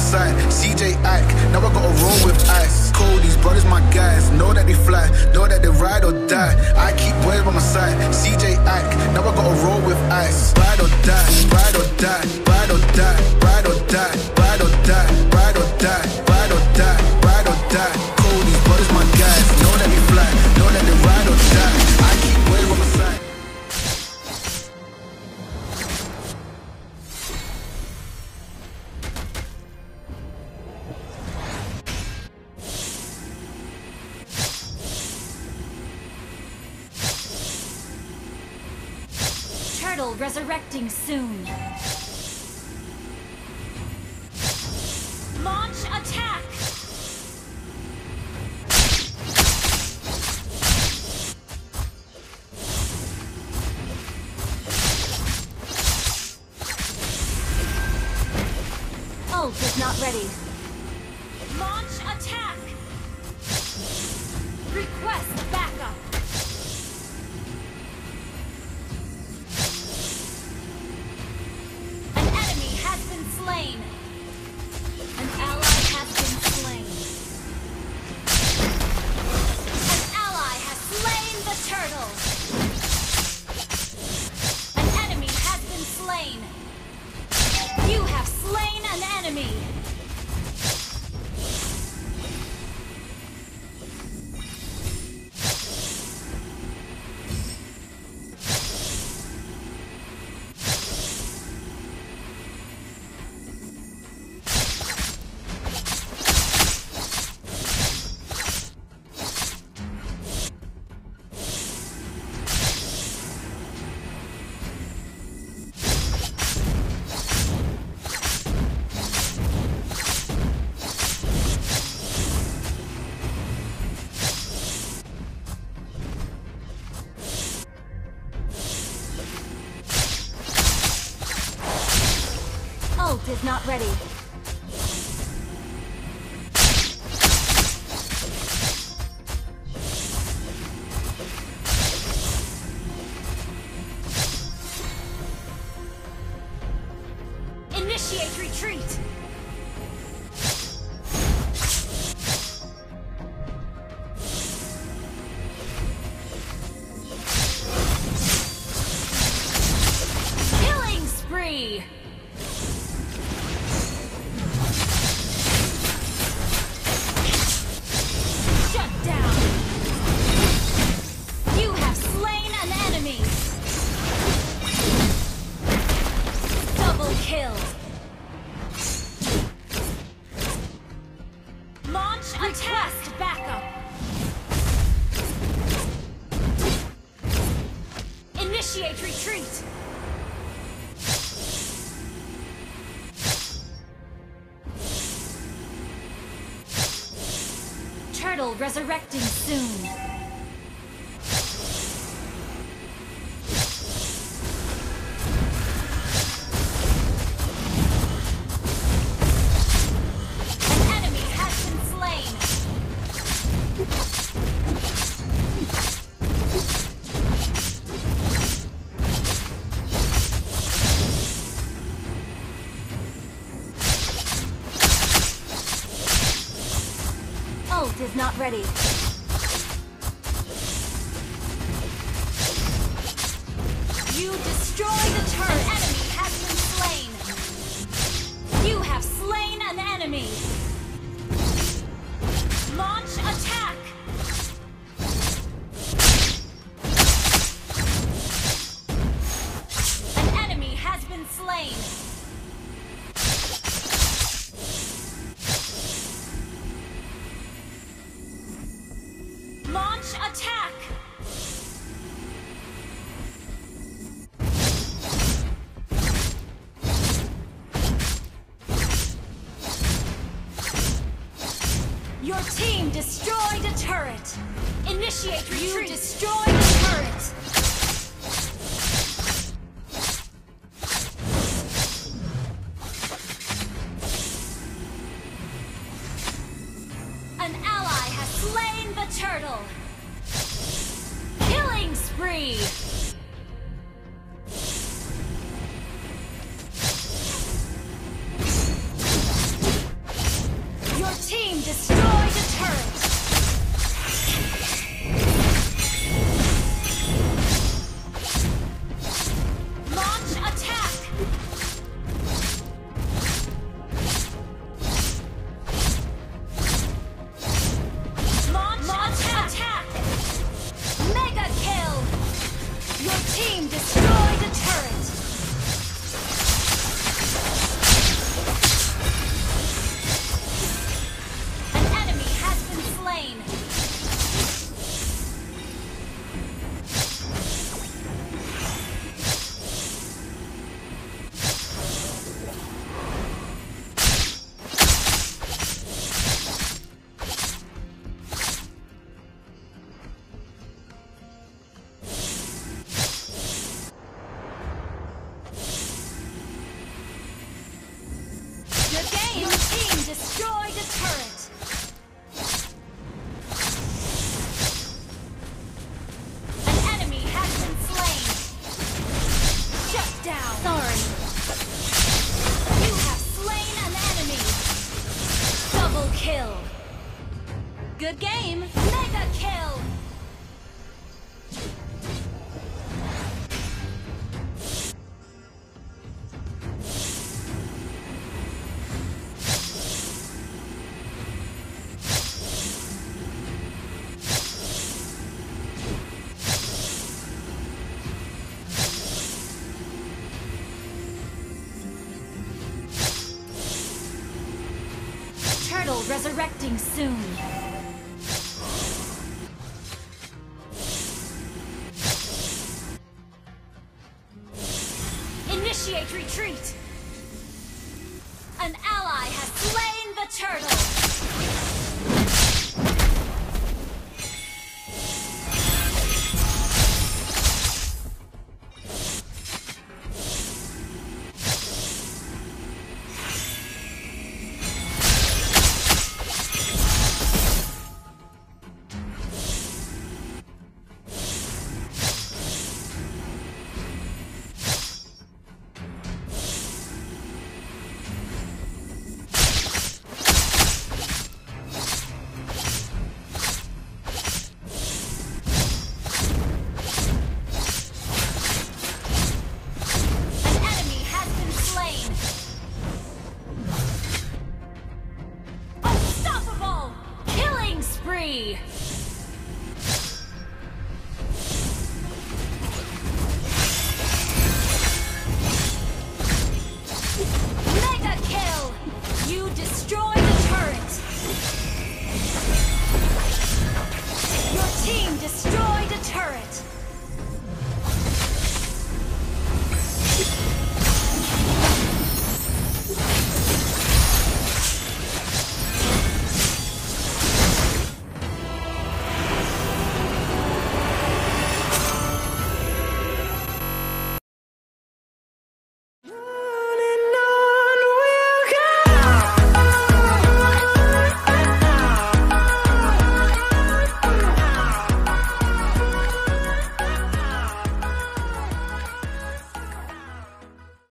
CJ Ike, now I gotta roll with ice. Cody's brothers, my guys. Know that they fly, know that they ride or die. I keep boys by my side. CJ Ike, now I gotta roll with ice. Ride or die, ride or die, ride or die, ride or die, ride or die, ride or die, ride or die, Turtle resurrecting soon. Launch attack! Ult is not ready. Initiate retreat! Turtle resurrecting soon. Is not ready. You destroy the turret. Attack! Your team destroyed a turret! Initiate retreat! You destroyed a turret! An ally has slain the turtle! spree! down. Sorry. You have slain an enemy. Double kill. Good game. Mega kill. Turtle resurrecting soon.